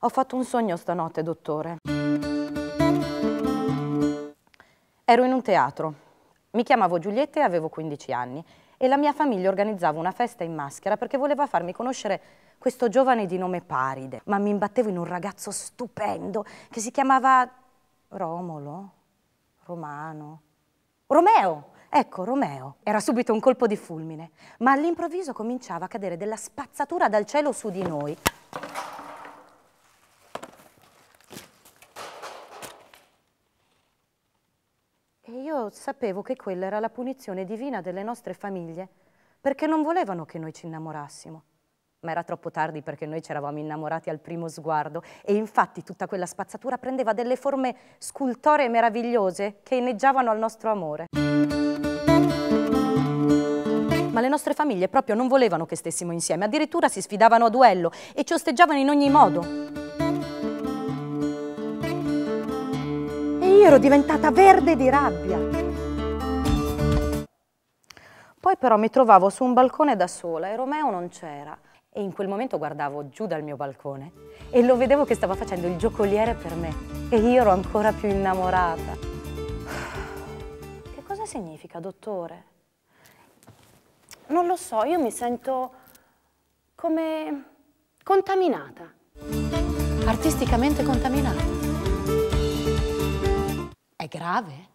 Ho fatto un sogno stanotte, dottore. Ero in un teatro. Mi chiamavo Giulietta e avevo 15 anni e la mia famiglia organizzava una festa in maschera perché voleva farmi conoscere questo giovane di nome Paride. Ma mi imbattevo in un ragazzo stupendo che si chiamava Romolo, Romano, Romeo. Ecco, Romeo. Era subito un colpo di fulmine, ma all'improvviso cominciava a cadere della spazzatura dal cielo su di noi. E io sapevo che quella era la punizione divina delle nostre famiglie, perché non volevano che noi ci innamorassimo. Ma era troppo tardi perché noi ci eravamo innamorati al primo sguardo e infatti tutta quella spazzatura prendeva delle forme scultoree meravigliose che inneggiavano al nostro amore. Ma le nostre famiglie proprio non volevano che stessimo insieme, addirittura si sfidavano a duello e ci osteggiavano in ogni modo. Io ero diventata verde di rabbia. Poi però mi trovavo su un balcone da sola e Romeo non c'era. E in quel momento guardavo giù dal mio balcone e lo vedevo che stava facendo il giocoliere per me. E io ero ancora più innamorata. Che cosa significa, dottore? Non lo so, io mi sento come contaminata. Artisticamente contaminata. Grave?